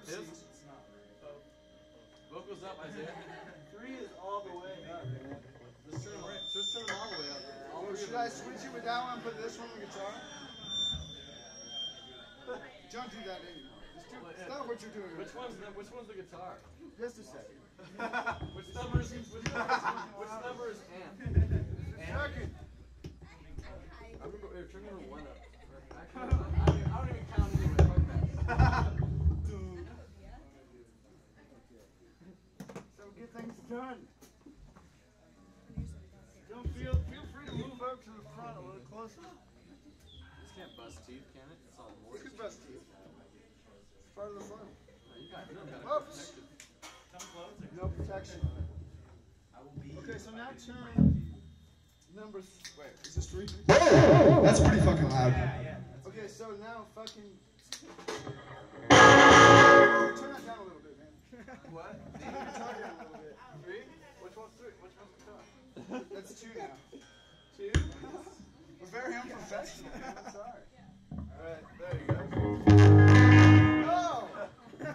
up, Tibbs. Vocals up, Isaiah. Three is all the way up, man. Just turn, just turn them all the way up. Oh, should I switch it with that one and put this one on the guitar? Don't do that anymore. It's, it's not what you're doing. Which one's the, which one's the guitar? Just a second. which number is which number is, which number is amp? amp? Second. Get things done. Don't feel feel free to move up to the front a little closer. This can't bust teeth, can it? It's all You mortar. can bust teeth. It's part of the fun. Oh, you got, you don't got Oops. No protection. Okay, so now turn number. Th- wait, is this three? That's pretty fucking loud. Okay, so now fucking. Turn that down a little bit, man. What? The guitar down a little bit. Three? Which one's three? Which one's guitar? That's two now. Two? We're very unprofessional. I'm sorry. Alright, there you go. Oh!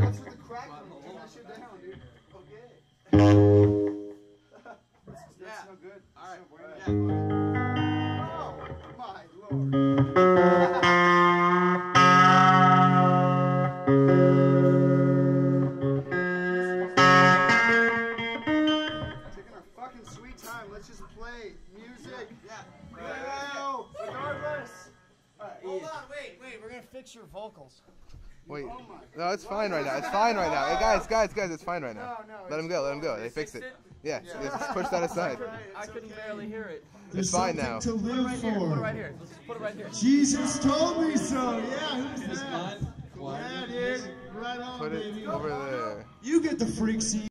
What's with the crack? Turn that shit down, dude. Okay. That's, that's Yeah. no good. All right. So. Yeah. Fix your vocals. Wait. Oh. No, it's fine right now. It's fine right now. Hey, guys, guys, guys, it's fine right now. No, no. Let him go. Let him go. They fixed it. Yeah, just push that aside. I couldn't barely hear it. It's fine now. to live Put it for. right here. Let's put it right here. Jesus told me so. Yeah, who's that? Yeah, dude. Right on, Put baby. it over there. You get the freak seat.